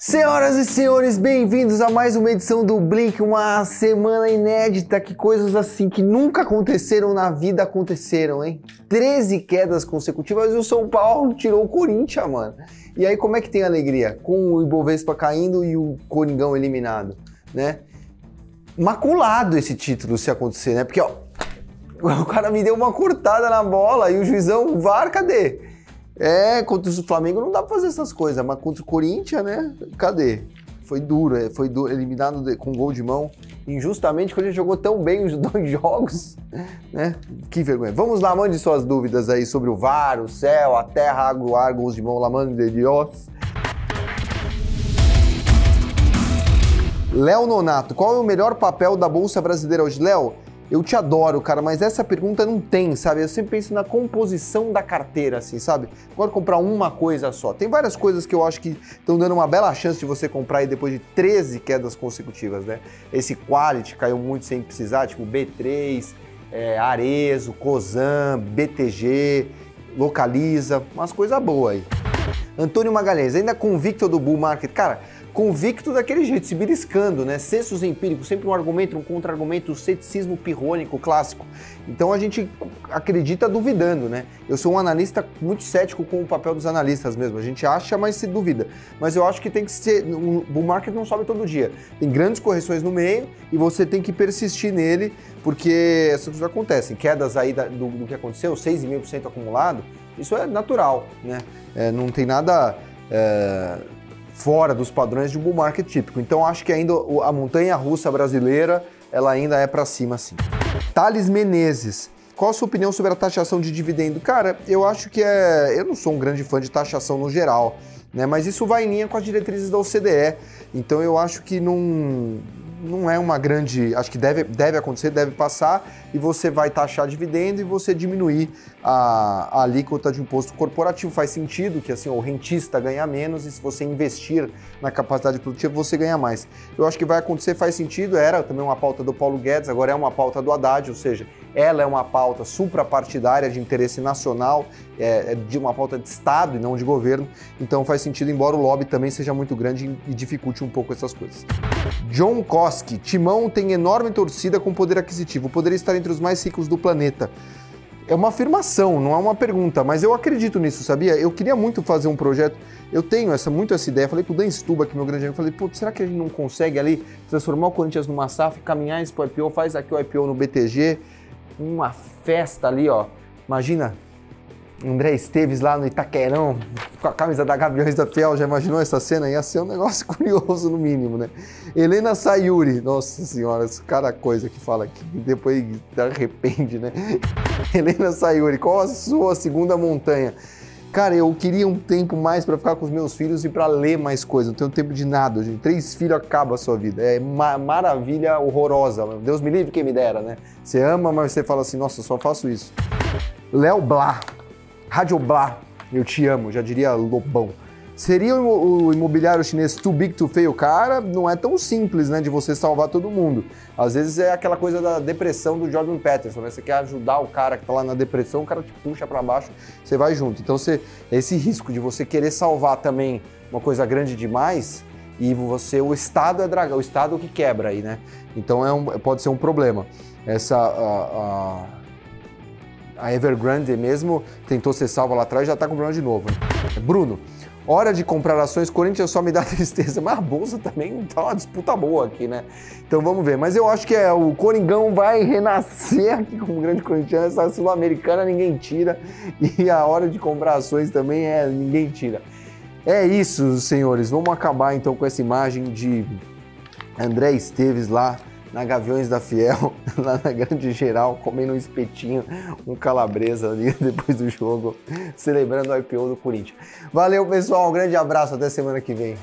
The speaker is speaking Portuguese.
Senhoras e senhores, bem-vindos a mais uma edição do Blink, uma semana inédita, que coisas assim que nunca aconteceram na vida aconteceram, hein? 13 quedas consecutivas e o São Paulo tirou o Corinthians, mano. E aí como é que tem alegria? Com o Ibovespa caindo e o Coringão eliminado, né? Maculado esse título se acontecer, né? Porque, ó, o cara me deu uma cortada na bola e o juizão, VAR, cadê? É, contra o Flamengo não dá pra fazer essas coisas, mas contra o Corinthians, né? Cadê? Foi duro, é, foi duro, eliminado de, com gol de mão, injustamente, quando ele jogou tão bem os dois jogos, né? Que vergonha. Vamos lá, mande suas dúvidas aí sobre o VAR, o céu, a terra, água, o ar, gols de mão, la mano de Dios. Léo Nonato, qual é o melhor papel da Bolsa Brasileira hoje? Léo, eu te adoro, cara, mas essa pergunta não tem, sabe? Eu sempre penso na composição da carteira, assim, sabe? Agora comprar uma coisa só. Tem várias coisas que eu acho que estão dando uma bela chance de você comprar aí depois de 13 quedas consecutivas, né? Esse Quality caiu muito sem precisar, tipo B3, é, Arezo, Cozan, BTG, Localiza, umas coisas boas aí. Antônio Magalhães, ainda convicto do bull market. Cara, convicto daquele jeito, se beliscando, né? Cessos empíricos, sempre um argumento, um contra-argumento, o ceticismo pirrônico clássico. Então a gente acredita duvidando, né? Eu sou um analista muito cético com o papel dos analistas mesmo. A gente acha, mas se duvida. Mas eu acho que tem que ser. O market não sobe todo dia. Tem grandes correções no meio e você tem que persistir nele, porque essas coisas acontecem. Quedas aí do, do que aconteceu, 6,5% acumulado, isso é natural, né? É, não tem nada. É fora dos padrões de bull market típico. Então acho que ainda a montanha russa brasileira, ela ainda é para cima sim. Thales Menezes, qual a sua opinião sobre a taxação de dividendo? Cara, eu acho que é, eu não sou um grande fã de taxação no geral, né? Mas isso vai em linha com as diretrizes da OCDE. Então eu acho que não não é uma grande. Acho que deve, deve acontecer, deve passar, e você vai taxar dividendo e você diminuir a, a alíquota de imposto corporativo. Faz sentido que assim o rentista ganha menos e se você investir na capacidade produtiva, você ganha mais. Eu acho que vai acontecer, faz sentido. Era também uma pauta do Paulo Guedes, agora é uma pauta do Haddad, ou seja, ela é uma pauta suprapartidária de interesse nacional, é, é de uma pauta de Estado e não de governo. Então faz sentido, embora o lobby também seja muito grande e dificulte um pouco essas coisas. John Koski, Timão tem enorme torcida com poder aquisitivo, poderia estar entre os mais ricos do planeta. É uma afirmação, não é uma pergunta, mas eu acredito nisso, sabia? Eu queria muito fazer um projeto, eu tenho essa, muito essa ideia, falei pro Dan Stuba, que é meu grande amigo, falei, será que a gente não consegue ali transformar o Corinthians numa SAF, caminhar isso pro IPO, faz aqui o IPO no BTG, uma festa ali, ó. Imagina, André Esteves lá no Itaquerão, com a camisa da Gaviões da Fiel, já imaginou essa cena? Ia ser um negócio curioso, no mínimo, né? Helena Sayuri, nossa senhora, cada coisa que fala aqui, depois arrepende, né? Helena Sayuri, qual a sua segunda montanha? Cara, eu queria um tempo mais para ficar com os meus filhos e para ler mais coisas. Não tenho tempo de nada, gente. Três filhos acaba a sua vida. É uma maravilha horrorosa. Deus me livre quem me dera, né? Você ama, mas você fala assim, nossa, só faço isso. Léo Blá, Rádio Blá, eu te amo, já diria Lobão. Seria o imobiliário chinês too big to fail? Cara, não é tão simples, né, de você salvar todo mundo. Às vezes é aquela coisa da depressão do Jordan Peterson, né? Você quer ajudar o cara que tá lá na depressão, o cara te puxa para baixo, você vai junto. Então, você, esse risco de você querer salvar também uma coisa grande demais e você, o Estado é dragão, o Estado que quebra aí, né? Então, é um, pode ser um problema. Essa... a Evergrande mesmo tentou ser salva lá atrás já está com problema de novo. Bruno, Hora de comprar ações, Corinthians só me dá tristeza, mas a bolsa também tá uma disputa boa aqui, né? Então vamos ver. Mas eu acho que é, o Coringão vai renascer aqui como grande corintiano. Essa sul-americana ninguém tira. E a hora de comprar ações também é ninguém tira. É isso, senhores. Vamos acabar então com essa imagem de André Esteves lá na Gaviões da Fiel, lá na Grande Geral, comendo um espetinho, um calabresa ali depois do jogo, celebrando o IPO do Corinthians. Valeu, pessoal, um grande abraço, até semana que vem.